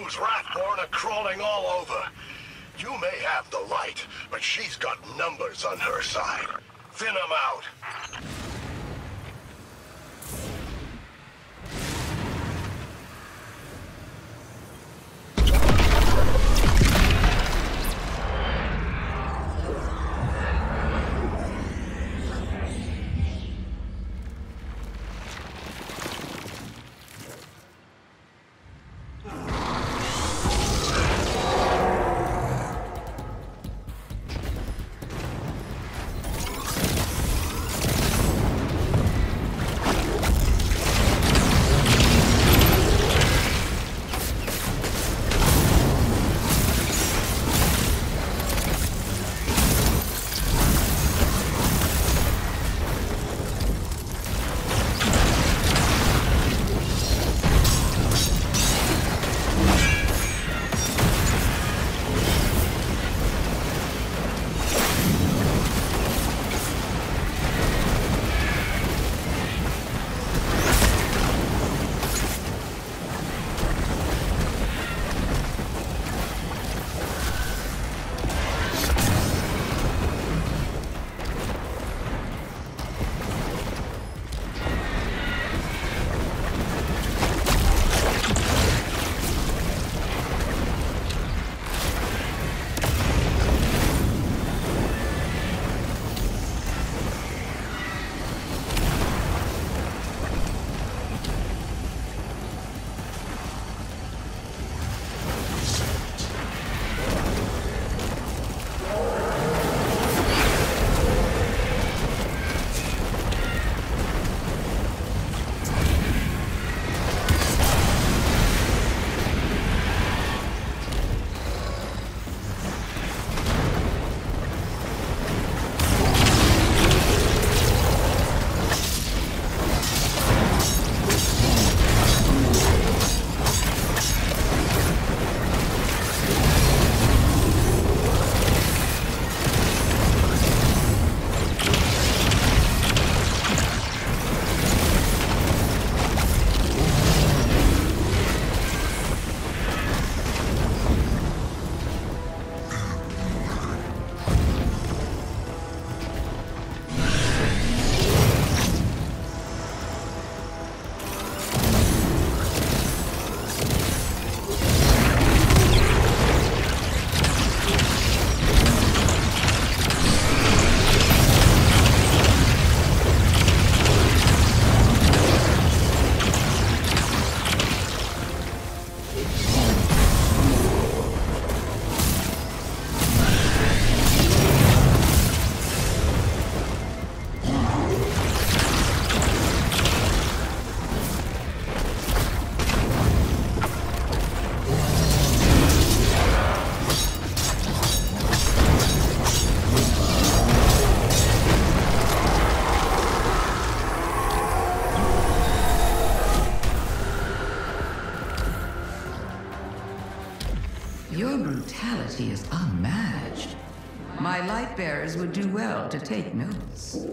Orna crawling all over. You may have the light, but she's got numbers on her side. Thin 'em out. Your brutality is unmatched. My light bearers would do well to take notes.